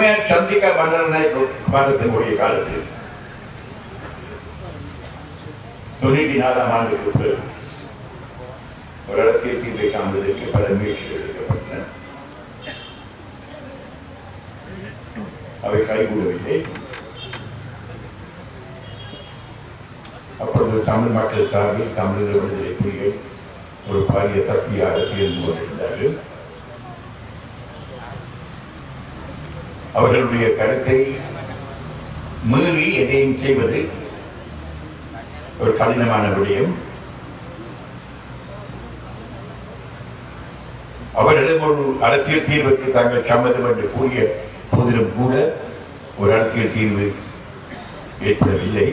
அம்மையார் சந்திரிகா பண்டாரநாயக் குமாரத்தினுடைய காலத்தில் தொண்ணூற்றி நாலாம் ஆண்டுக்கு பிறகு ஒரு அரசியல் தீர்வை காண்பதற்கு பல முயற்சிகள் எடுக்கப்பட்டன அவை கைகூடவில்லை அப்பொழுது தமிழ் மக்கள் சார்பில் தமிழ் விடுதலை புலிகள் ஒரு பாரிய தப்பியாக இருந்து கொண்டிருந்தார்கள் அவர்களுடைய கருத்தை மீறி எதையும் செய்வது ஒரு கடினமான விடயம். அவரிடம் ஒரு அரசியல் தீர்வுக்கு தாங்கள் சம்மதம் என்று கூறிய போதிலும் கூட ஒரு அரசியல் தீர்வு ஏற்படவில்லை.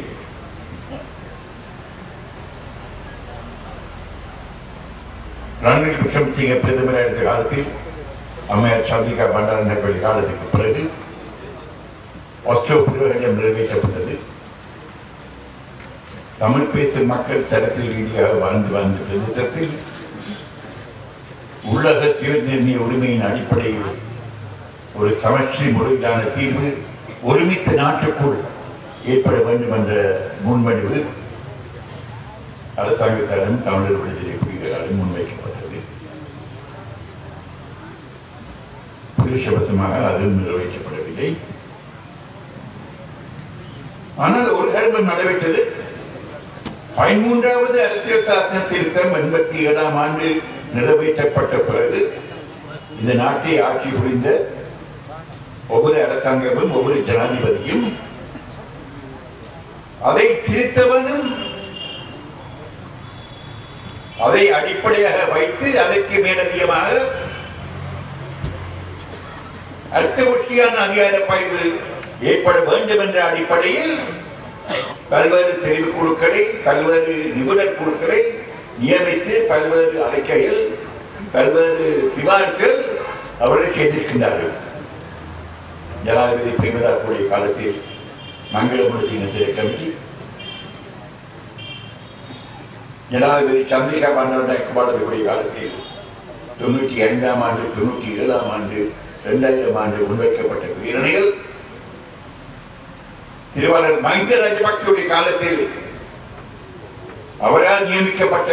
ரணில் விக்ரமசிங்க பிரதமராக இருந்த காலத்தில் அம்மையார் சந்திரிகா பண்டாரநாயகி காலத்துக்கு பிறகு ஆஸ்ட்ரோ பிரகடனம் நிறைவேற்றப்பட்டது தமிழ் பேசும் மக்கள் சரத்தில் ரீதியாக வாழ்ந்து வாழ்ந்த பிரதேசத்தில் உள்ளக சுயநிர்ணய உரிமையின் அடிப்படையில் ஒரு சமச்சி முறையிலான தீர்வு ஒருமித்த நாட்டுக்குள் ஏற்பட வேண்டும் என்ற முன்மொழிவு அரசாங்கத்தாலும் தமிழர் விடுதலை புரிஷவசமாக அதுவும் நிறைவேற்றப்படவில்லை ஆனால் ஒரு கருமம் நடைபெற்றது. பதிமூன்றாவது அரசியல் சாசன திருத்தம் எண்பத்தி ஏழாம் ஆண்டு நிறைவேற்றப்பட்ட பிறகு இந்த நாட்டை ஆட்சி புரிந்த ஒவ்வொரு அரசாங்கமும் ஒவ்வொரு ஜனாதிபதியும் அதை திருத்தவனும் அதை அடிப்படையாக வைத்து அதற்கு மேலதிகமாக அர்த்தபுஷ்டியான அதிகார பயிர்வு ஏற்பட வேண்டும் என்ற அடிப்படையில் பல்வேறு தெரிவு குழுக்களை பல்வேறு நிபுணர் குழுக்களை நியமித்து பல்வேறு அறிக்கைகள் பல்வேறு சிபாரிசுகள் அவர்கள் செய்திருக்கின்றார்கள். ஜனாதிபதி பிரேமதாசுடைய காலத்தில் மங்களமுடி கமிட்டி ஜனாதிபதி சந்திரிகா பண்டாரநாயக்கமானதுடைய காலத்தில் தொண்ணூற்றி ஐந்தாம் ஆண்டு தொண்ணூற்றி ஏழாம் ஆண்டு இரண்டாயிரம் ஆண்டு முன்வைக்கப்பட்ட பிரேரணைகள் திருவாளர் மஹிந்த ராஜபக்சேவுடைய காலத்தில் அவரால் நியமிக்கப்பட்ட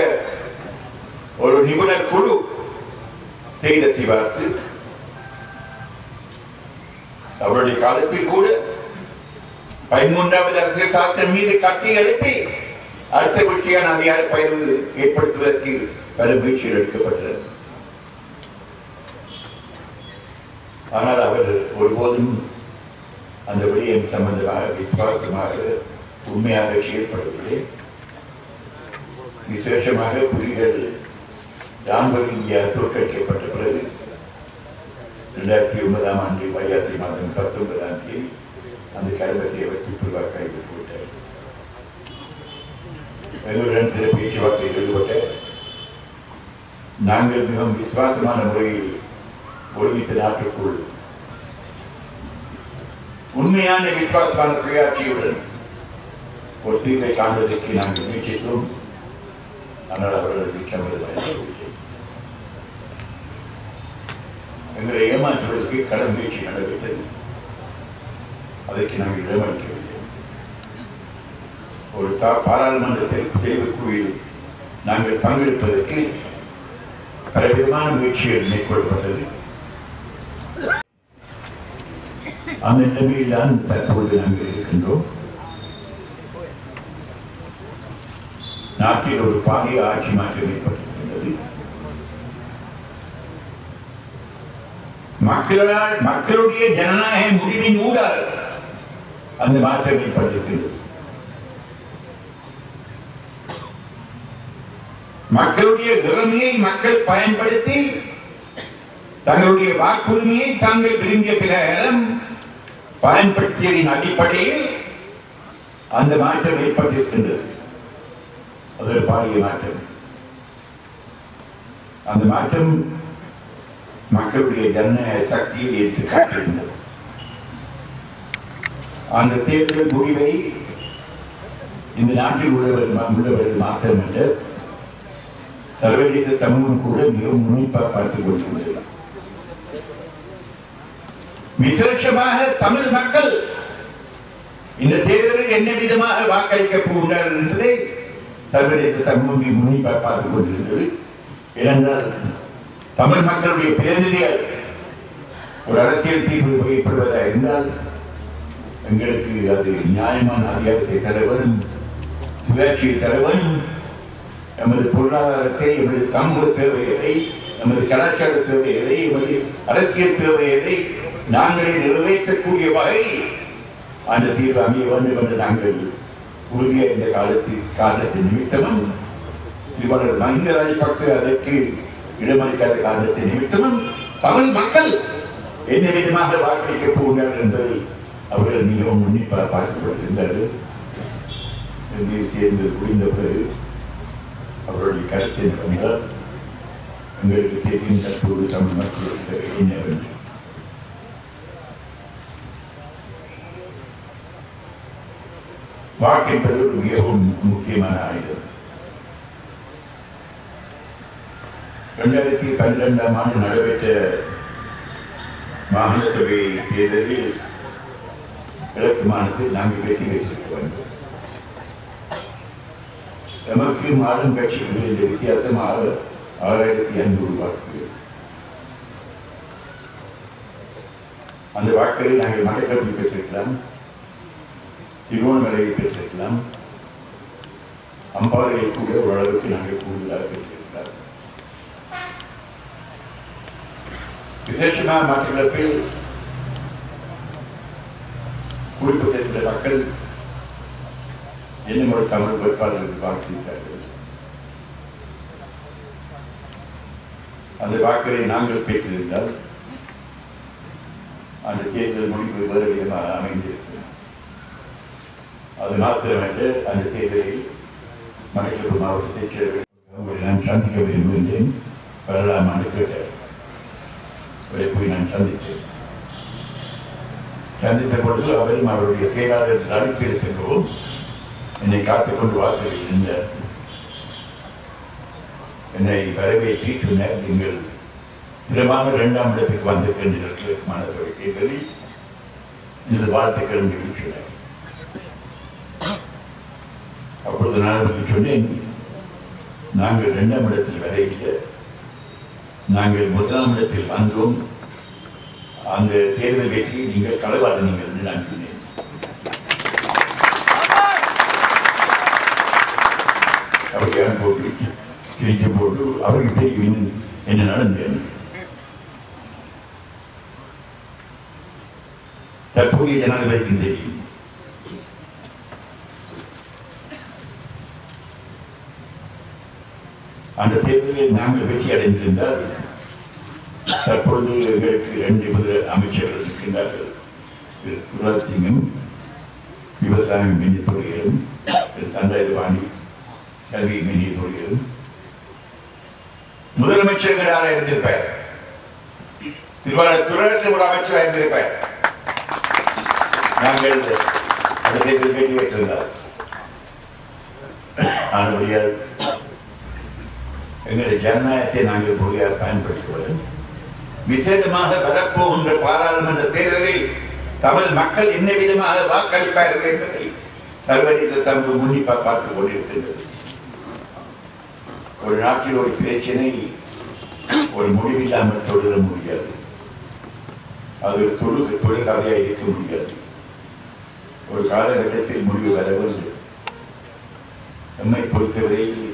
ஒரு நிபுணர் குழு செய்தத்தை பார்த்து அவருடைய காலத்தில் கூட பதிமூன்றாவது அரசியல் சாசனம் மீது கட்டி எழுப்பி அடுத்த விஷயான அதிகார பயிர்வு ஏற்படுத்துவதற்கு பல முயற்சிகள் எடுக்கப்பட்டது ஆனால் அவர் ஒருபோதும் அந்த விடயம் சம்பந்தமாக விசுவாசமாக உண்மையாக செயல்படவில்லை விசேஷமாக புலிகள் ராம்பர் இந்தியா தோற்கடிக்கப்பட்ட பிறகு ரெண்டாயிரத்தி ஒன்பதாம் ஆண்டு வைகாசி மாதம் பத்தொன்பதாம் தேதி அந்த கருமத்தை அவர் துப்புரவாக கைது போட்டார் எங்களுடன் சில பேச்சுவார்த்தையில் ஈடுபட்ட நாங்கள் மிகவும் விசுவாசமான முறையில் ஒருமித்த நாட்டுக்குள் உண்மையான விஸ்வாசமான சுயாட்சியுடன் ஒரு தீர்வை காண்பதற்கு நாங்கள் முயற்சித்தோம் ஆனால் அவர்கள் எங்களை ஏமாற்றுவதற்கு கடன் முயற்சி நடைபெற்றது அதற்கு நாங்கள் இடமளிக்கவில்லை. ஒரு தா பாராளுமன்ற தெரி- தெரிவுக்குழுவில் நாங்கள் பங்கெடுப்பதற்கு பலவிதமான முயற்சிகள் மேற்கொள்ளப்பட்டது. அந்த நிலைமையில் தான் தற்போது நாங்கள் இருக்கின்றோம் நாட்டில் ஒரு பாரிய ஆட்சி மாற்றம் ஏற்பட்டிருக்கின்றது மக்களால் மக்களுடைய ஜனநாயக முடிவின் ஊடால் அந்த மாற்றம் ஏற்பட்டிருக்கின்றது மக்களுடைய திறமையை மக்கள் பயன்படுத்தி தங்களுடைய வாக்குரிமையை தாங்கள் விரும்பிய பிரகாரம் பயன்படுத்தியதின் அடிப்படையில் அந்த மாற்றம் ஏற்பட்டிருக்கின்றது. அது ஒரு பாரிய மாற்றம் அந்த மாற்றம் மக்களுடைய ஜன சக்தியை ஏற்று காட்டியிருந்தது அந்த தேர்தல் முடிவை இந்த நாட்டில் உள்ளவர் உள்ளவர்கள் மாற்றம் என்று சர்வதேச சமூகம் கூட மிகவும் உன்னிப்பாக பார்த்துக் கொண்டிருந்தது விசேஷமாக தமிழ் மக்கள் இந்த தேர்தலில் என்ன விதமாக வாக்களிக்க போகிறார்கள் என்பதை சர்வதேச சமூகம் முன்னிப்பாக பார்த்துக் கொண்டிருந்தது. ஏனென்றால் தமிழ் மக்களுடைய பிரதிநிதிகள் ஒரு அரசியல் தீர்வு வகைப்படுவதாக இருந்தால் எங்களுக்கு அது நியாயமான அதிகாரத்தை தர வேண்டும் சுயாட்சியை தர வேண்டும் நமது பொருளாதாரத்தை எமது சமூக தேவைகளை நமது கலாச்சார தேவைகளை எமது அரசியல் தேவைகளை நாங்களே நிறைவேற்றக்கூடிய வகை அந்த தீர்வு அமைய வேண்டும் என்று நாங்கள் உறுதியாக இந்த காலத்தில் காரணத்தின் நிமித்தமும் இவர்கள் மஹிந்த ராஜபக்சே அதற்கு இடமளிக்காத காரணத்தின் நிமித்தமும் தமிழ் மக்கள் என்ன விதமாக வாக்களிக்கப் போகிறார்கள் என்பதை அவர்கள் மிகவும் உன்னிப்பாக பார்த்துக் கொண்டிருந்தார்கள். இந்திய தேர்தல் முடிந்த பிறகு அவருடைய கருத்து என்னவென்றால் எங்களுக்கு தெரியும் தற்போது தமிழ் மக்களுடைய என்ன வேண்டும்? வாக்கு என்பது மிகவும் முக்கியமான ஆயுதம். இரண்டாயிரத்தி பன்னிரெண்டாம் ஆண்டு நடைபெற்ற மாகாண சபை தேர்தலில் கிழக்கு மாநிலத்தில் நாங்கள் வெற்றி பெற்றிருக்க வேண்டும். எமக்கு மாறும் கட்சிக்கு இந்த வித்தியாசம் ஆறு ஆறாயிரத்தி ஐநூறு வாக்குகள். அந்த வாக்குகளை நாங்கள் மட்டக்களப்பில் பெற்றிருக்கலாம். திருவண்ணாமலையை பெற்றிருக்கலாம். அம்பாறையில் கூட ஓரளவுக்கு நாங்கள் கூடுதலாக பெற்றிருக்கலாம் விசேஷமாக மட்டக்களப்பில் குறிப்பிட்ட சில மக்கள் என்ன ஒரு தமிழ் வேட்பாளர்கள் வாக்களித்தார்கள் அந்த வாக்குகளை நாங்கள் பெற்றிருந்தால் அந்த தேர்தல் முடிவு வேறு விதமாக அமைந்திருக்கும் அது மாத்திரமல்ல அந்த தேர்தலில் மணிக்கூர் மாவட்டத்தைச் சேர்ந்த உங்களை நான் சந்திக்க விரும்புகின்றேன். வரலாமான்னு கேட்டார். அவரை போய் நான் சந்தித்தேன். சந்தித்த பொழுது அவரும் அவருடைய செயலாளர் அனுப்பியிருக்கின்றோம் என்னை காத்துக்கொண்டு வாசலில் இருந்தார். என்னை வரவேற்றி சொன்னார் நீங்கள் திறமாக இரண்டாம் இடத்துக்கு வந்திருக்கின்றீர்கள் மாணவர்களை தேர்தலில் இந்த வாழ்த்துக்கள் என்று சொன்னார் நான் சொன்னேன். நாங்கள் இரண்டாம் இடத்தில் வரையில நாங்கள் முதலாம் இடத்தில் வந்தோம். அந்த தேர்தல் வெற்றியை நீங்கள் களவாடினீர்கள் என்று நான் சொன்னேன். அப்படியான போட்டு கிழிச்சு போட்டு அவருக்கு தெரியும் என்ன நடந்தேன் தற்போதைய ஜனாதிபதிக்கும் தெரியும். அந்த தேர்தலில் நாங்கள் வெற்றி அடைந்திருந்தால் தற்பொழுது எங்களுக்கு இரண்டு முதல் அமைச்சர்கள் இருக்கின்றார்கள் திரு குலால் சிங்கும் விவசாயம் மின்னித்துறையிலும் திரு தண்டாயுதபாணி கல்வி மின்னித்துறையிலும் தொழிலும் முதலமைச்சர்களாக இருந்திருப்பார். திருவாரூர் ஒரு அமைச்சராக இருந்திருப்பார். நாங்கள் அந்த தேர்தல் வெற்றி பெற்றிருந்தார் ஆனால் எங்களுடைய ஜனநாயகத்தை நாங்கள் முறையாக பயன்படுத்துவது. விசேடமாக வரப்போகின்ற பாராளுமன்ற தேர்தலில் தமிழ் மக்கள் என்ன விதமாக வாக்களிப்பார்கள் என்பதை சர்வதேச சமூகம் உன்னிப்பாக பார்த்துக் கொண்டிருக்கின்றது. ஒரு நாட்டில் ஒரு பிரச்சனை ஒரு முடிவில்லாமல் தொடர முடியாது. அது ஒரு தொழு தொழிற்கதையாக இருக்க முடியாது. ஒரு காலகட்டத்தில் முடிவு வரவில்லை. நம்மை பொறுத்தவரையில்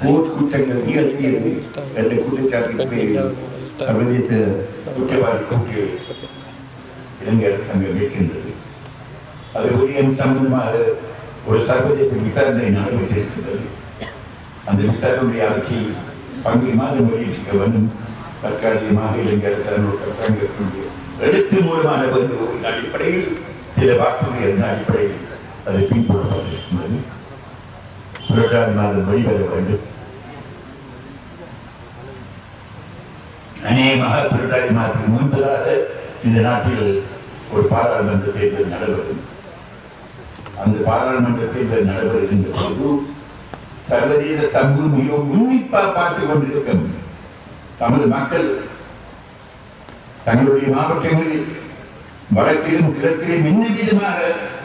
போர்க்கூட்டங்கள் குற்றங்கள் நிகழ்த்தியது என்ற குற்றச்சாட்டின் பேரில் சர்வதேச குற்றவாளி கூட்டு இளைஞர் அரசாங்கம் இருக்கின்றது அது உரியம் சம்பந்தமாக ஒரு சர்வதேச விசாரணை நடைபெற்றிருக்கின்றது அந்த விசாரணையுடைய அறிக்கை பங்கு மாதம் வெளியிட்டிருக்க வேண்டும் தற்காலிகமாக இளைஞர் அரசாங்கம் எழுத்து மூலமான வேண்டுகோளின் அடிப்படையில் சில வாக்குறுதிகளின் அடிப்படையில் அது பின்பற்றப்பட்டிருக்கிறது புரட்டாதி மாதம் வெளிவர வேண்டும் அநேகமாக புரட்டாதி மாதத்துக்கு முன்பதாக இந்த நாட்டில் ஒரு பாராளுமன்ற தேர்தல் நடைபெறும் அந்த பாராளுமன்ற தேர்தல் நடைபெறுகின்ற போது சர்வதேச சமூகம் மிகவும் உன்னிப்பாக பார்த்துக் கொண்டிருக்கும் தமது மக்கள் தங்களுடைய மாவட்டங்களில் வடக்கிலும் கிழக்கிலும் இன்னும் விதமாக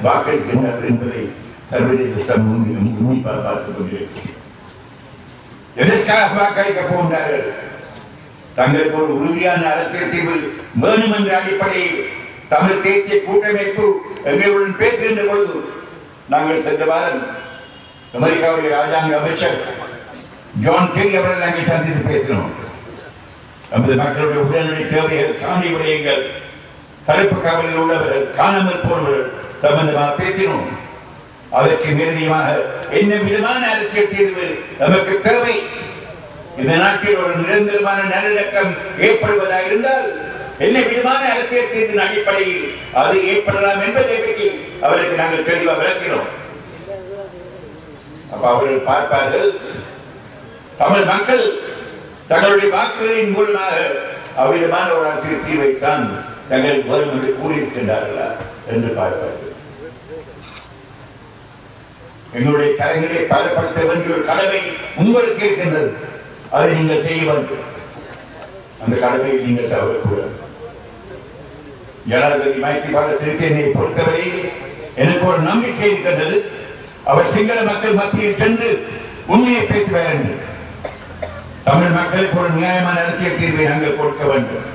வாக்களிக்கின்றார்கள் என்பதை சர்வதேச சமூகம் மிகவும் உன்னிப்பாக பார்த்துக் கொண்டிருக்கிறது. எதற்காக வாக்களிக்க போகின்றார்கள்? தங்களுக்கு ஒரு உறுதியான அரசியல் தீர்வு வேணும் என்ற அடிப்படையில் தமிழ் தேசிய கூட்டமைப்பு எங்களுடன் பேசுகின்ற பொழுது நாங்கள் சென்ற வாரம் அமெரிக்காவுடைய ராஜாங்க அமைச்சர் ஜான் கேரி அவர்கள் நாங்கள் சந்தித்து பேசினோம். நமது மக்களுடைய உடல்நிலை தேவைகள் காணி விடயங்கள் தடுப்பு காவலில் உள்ளவர்கள் காணாமல் போனவர்கள் சம்பந்தமாக பேசினோம். அதற்கு நிர்ணயமாக என்ன விதமான அரசியல் தீர்வு நமக்கு தேவை இந்த நாட்டில் ஒரு நிரந்தரமான நல்லிணக்கம் ஏற்படுவதாக இருந்தால் என்ன விதமான அரசியல் அடிப்படையில் அது ஏற்படலாம் என்பதை பற்றி அவருக்கு நாங்கள் தெளிவாக விளக்கினோம். அப்ப அவர்கள் பார்ப்பார்கள் தமிழ் மக்கள் தங்களுடைய வாக்குகளின் மூலமாக அவ்விதமான ஒரு அரசியல் தீர்வைத்தான் தங்கள் வரும் என்று கூறியிருக்கின்றார்களா? என்று பார்ப்பார்கள். எங்களுடைய கரங்களை பலப்படுத்த வேண்டிய ஒரு கடமை உங்களுக்கு இருக்கின்றது. அதை நீங்கள் செய்ய வேண்டும் அந்த கடமையை நீங்கள் தவறக்கூடாது ஜனாதிபதி மைத்திரிபால சிறிசேனையை பொறுத்தவரையில் எனக்கு ஒரு நம்பிக்கை இருக்கின்றது. அவர் சிங்கள மக்கள் மத்தியில் சென்று உண்மையை பேசுவார் என்று தமிழ் மக்களுக்கு ஒரு நியாயமான அரசியல் தீர்வை நாங்கள் கொடுக்க வேண்டும்.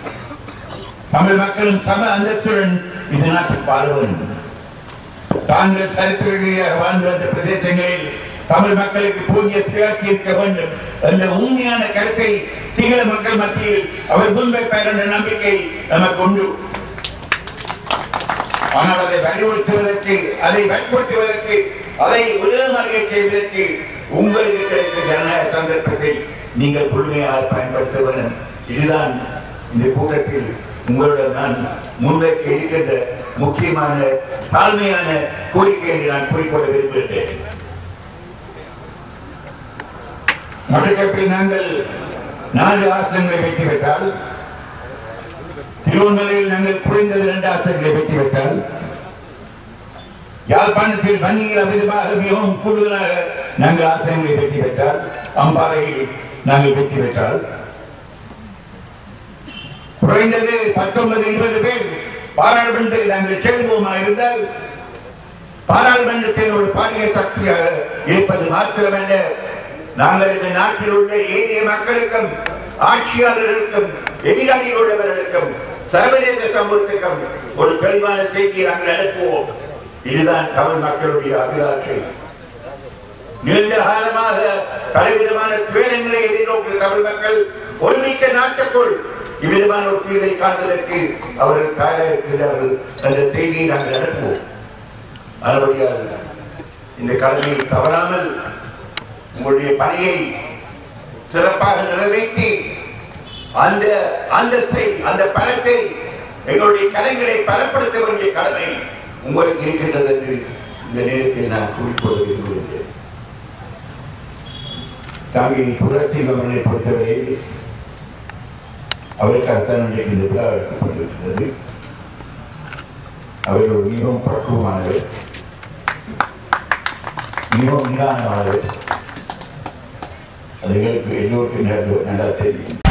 தமிழ் மக்களும் சம அந்தஸ்துடன் இது நாட்டில் பாடுவது தாங்கள் சரித்திர வாழ்ந்து வந்த பிரதேசங்களில் தமிழ் மக்களுக்கு போதிய திகழ்த்தி இருக்க வேண்டும் என்ற உண்மையான கருத்தை சிங்கள மக்கள் மத்தியில் அவர் முன்வைப்பார் என்ற நம்பிக்கை நமக்கு உண்டு. ஆனால் அதை வலியுறுத்துவதற்கு அதை வற்புறுத்துவதற்கு அதை உலகமறிய செய்வதற்கு உங்களுக்கு கிடைத்த ஜனநாயக சந்தர்ப்பத்தை நீங்கள் முழுமையாக பயன்படுத்த வேண்டும் இதுதான் இந்த கூட்டத்தில் உங்களுடன் நான் முன்வைக்க இருக்கின்ற முக்கியமான தாழ்மையான கோரிக்கையை நான் கூறிக்கொள்ள விரும்புகின்றேன். மட்டக்களப்பில் நாங்கள் நான்கு ஆசனங்களை வைத்துவிட்டால் திருவண்ணாமலையில் நாங்கள் குறைந்தது இரண்டு ஆசனங்களை வைத்துவிட்டால் யாழ்ப்பாணத்தில் வன்னியில் அமிதமாக மிகவும் கூடுதலாக நாங்கள் ஆசனங்களை வெற்றி பெற்றால் அம்பாறையில் நாங்கள் வெற்றி பெற்றால் குறைந்தது பத்தொன்பது இருபது பேர் பாராளுமன்றத்தில் நாங்கள் செல்வோமா இருந்தால் பாராளுமன்றத்தில் ஒரு பாரிய சக்தியாக இருப்பது மாத்திரமல்ல. நாங்கள் இந்த நாட்டில் உள்ள ஏரிய மக்களுக்கும் ஆட்சியாளர்களுக்கும் எதிராளியில் உள்ளவர்களுக்கும் சர்வதேச சமூகத்துக்கும் ஒரு தெளிவான செய்தியை நாங்கள் அனுப்புவோம். இதுதான் தமிழ் மக்களுடைய அபிலாஷை. நீண்ட காலமாக பலவிதமான துயரங்களை எதிர்நோக்கிய தமிழ் மக்கள் ஒருமித்த நாட்டுக்குள் இவ்விதமான ஒரு தீர்வை காண்பதற்கு அவர்கள் தயாராக இருக்கிறார்கள் என்ற செய்தியை நாங்கள் அனுப்புவோம். அதுபடியால் இந்த கடமையை தவறாமல் உங்களுடைய பணியை சிறப்பாக நிறைவேற்றி அந்த அந்தஸ்தை அந்த பணத்தை எங்களுடைய கலைகளை பலப்படுத்த வேண்டிய கடமை உங்களுக்கு இருக்கின்றது என்று இந்த நேரத்தில் நான் கூறிக்கொள்ள விரும்புகிறேன் தங்கை புரட்சி அவர்களை பொறுத்தவரை அவருக்கு அர்த்தம் இந்த விழா அழைக்கப்பட்டிருக்கிறது அவர்கள் மிகவும் பக்குவமானவர் மிகவும் நிதானமானவர் அது எங்களுக்கு எல்லோருக்கும் நல்லா தெரியும்